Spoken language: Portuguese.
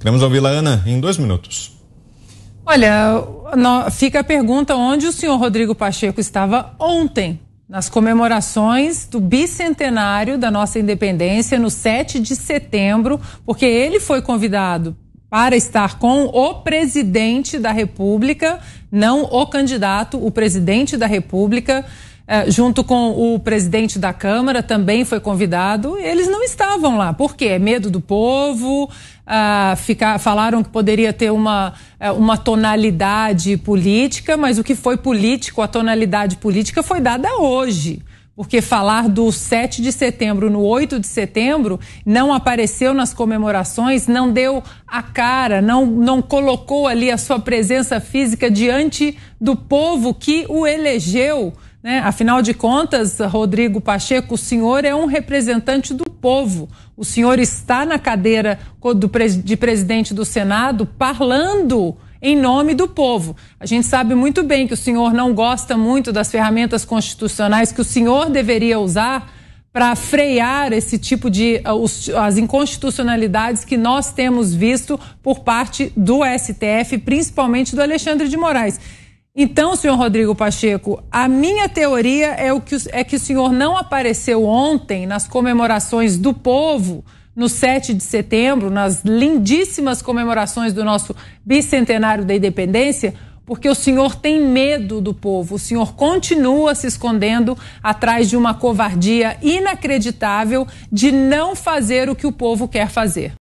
Queremos ouvi-la, Ana, em dois minutos. Olha, fica a pergunta onde o senhor Rodrigo Pacheco estava ontem, nas comemorações do bicentenário da nossa independência, no 7 de setembro, porque ele foi convidado para estar com o presidente da República, não o candidato, o presidente da República. É, junto com o presidente da Câmara, também foi convidado. Eles não estavam lá. Por quê? Medo do povo? Uh, ficar, falaram que poderia ter uma, uh, uma tonalidade política, mas o que foi político, a tonalidade política foi dada hoje. Porque falar do 7 de setembro no 8 de setembro não apareceu nas comemorações, não deu a cara, não, não colocou ali a sua presença física diante do povo que o elegeu né? Afinal de contas, Rodrigo Pacheco, o senhor é um representante do povo. O senhor está na cadeira de presidente do Senado falando em nome do povo. A gente sabe muito bem que o senhor não gosta muito das ferramentas constitucionais que o senhor deveria usar para frear esse tipo de uh, as inconstitucionalidades que nós temos visto por parte do STF, principalmente do Alexandre de Moraes. Então, senhor Rodrigo Pacheco, a minha teoria é, o que, é que o senhor não apareceu ontem nas comemorações do povo, no 7 de setembro, nas lindíssimas comemorações do nosso bicentenário da independência, porque o senhor tem medo do povo, o senhor continua se escondendo atrás de uma covardia inacreditável de não fazer o que o povo quer fazer.